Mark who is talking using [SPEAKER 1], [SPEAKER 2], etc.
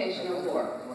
[SPEAKER 1] Education Award.